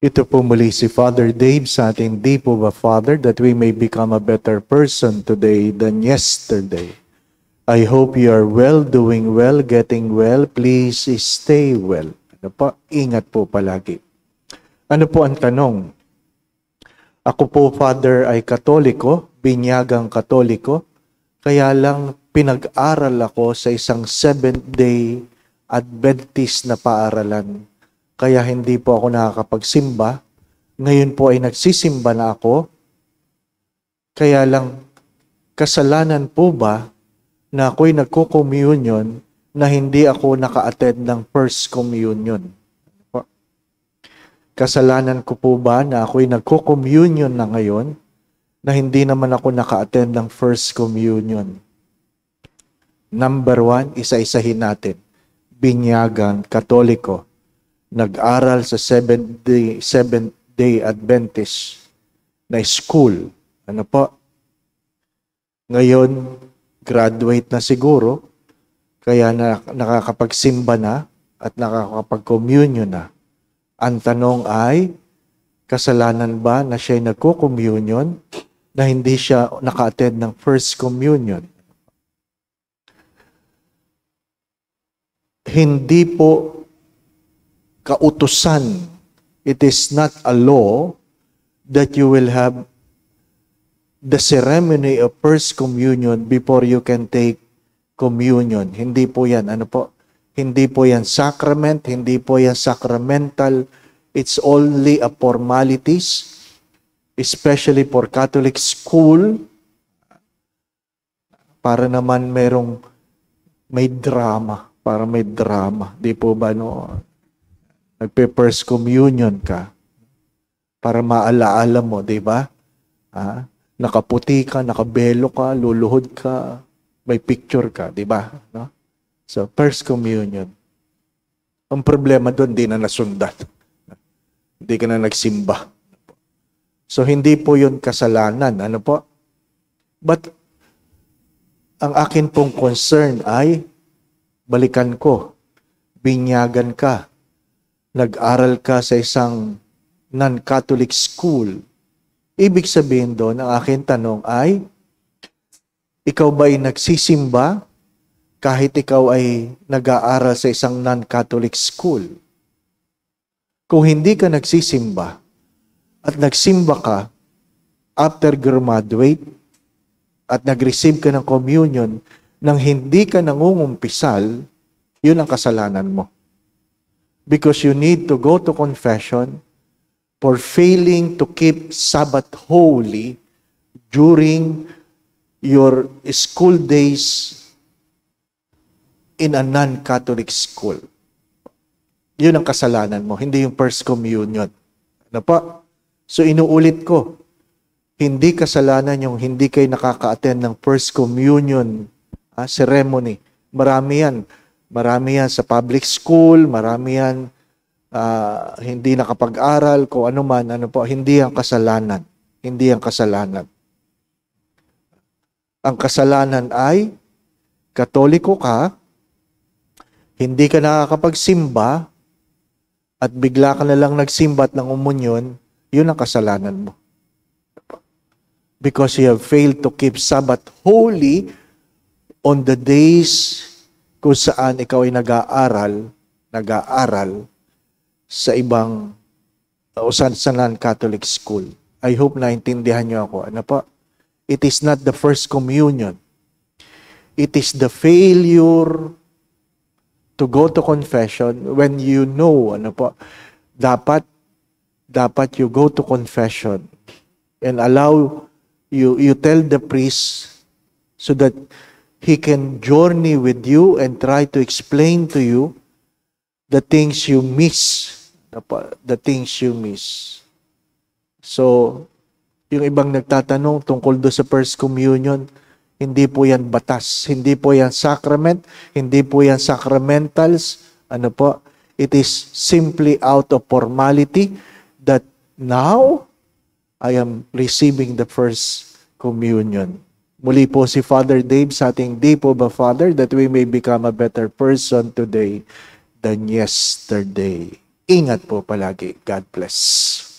Ito po muli si Father Dave sa ating di po ba Father that we may become a better person today than yesterday. I hope you are well, doing well, getting well. Please stay well. Ano po? Ingat po palagi. Ano po ang tanong? Ako po, Father, ay katoliko, binyagang katoliko, kaya lang pinag-aral ako sa isang seventh-day Adventist na paaralan kaya hindi po ako nakakapagsimba. Ngayon po ay nagsisimba na ako. Kaya lang, kasalanan po ba na ako'y nagko-communion na hindi ako naka-attend ng first communion? Kasalanan ko po ba na ako'y nagko-communion na ngayon na hindi naman ako naka-attend ng first communion? Number one, isa-isahin natin. Binyagan, katoliko nag-aral sa Seventh Day, Seventh Day Adventist na school. Ano po? Ngayon, graduate na siguro, kaya na, nakakapagsimba na at nakakapag-communion na. Ang tanong ay, kasalanan ba na siya nagko-communion na hindi siya naka-attend ng first communion? Hindi po kautusan. It is not a law that you will have the ceremony of first communion before you can take communion. Hindi po yan. Ano po? Hindi po yan sacrament, hindi po yan sacramental. It's only a formalities, especially for Catholic school, para naman merong may drama, para may drama. Di po ba no? Nagpe-first communion ka para maalaala mo, di ba? Ha? Nakaputi ka, nakabelo ka, luluhod ka, may picture ka, di ba? No? So, first communion. Ang problema doon, di na nasundan. Hindi ka na nagsimba. So, hindi po yun kasalanan. Ano po? But, ang akin pong concern ay, balikan ko, binyagan ka, nag-aral ka sa isang non-Catholic school, ibig sabihin doon, ang aking tanong ay, ikaw ba ay nagsisimba kahit ikaw ay nag-aaral sa isang non-Catholic school? Kung hindi ka nagsisimba at nagsimba ka after graduate at nag-receive ka ng communion nang hindi ka nangungumpisal, yun ang kasalanan mo because you need to go to confession for failing to keep Sabbath holy during your school days in a non-Catholic school. Yun ang kasalanan mo, hindi yung first communion. Ano pa? So inuulit ko, hindi kasalanan yung hindi kayo nakaka-attend ng first communion ah, ceremony. Marami yan. Marami yan sa public school, marami yan uh, hindi nakapag-aral, kung ano man, ano po, hindi ang kasalanan. Hindi ang kasalanan. Ang kasalanan ay, katoliko ka, hindi ka nakakapagsimba, at bigla ka na lang nagsimba at ng umunyon, yun ang kasalanan mo. Because you have failed to keep Sabbath holy on the days kung saan ikaw ay nag-aaral, nag-aaral sa ibang o sa, non-Catholic school. I hope naintindihan niyo ako. Ano po? It is not the first communion. It is the failure to go to confession when you know, ano po, dapat, dapat you go to confession and allow, you, you tell the priest so that He can journey with you and try to explain to you the things you miss. The things you miss. So, yung ibang nagtatanong tungkol do sa First Communion, hindi po yan batas, hindi po yan sacrament, hindi po yan sacramentals. Ano po? It is simply out of formality that now I am receiving the First Communion. Muli po si Father Dave sa ating Di po ba Father that we may become a better person today than yesterday. Ingat po palagi. God bless.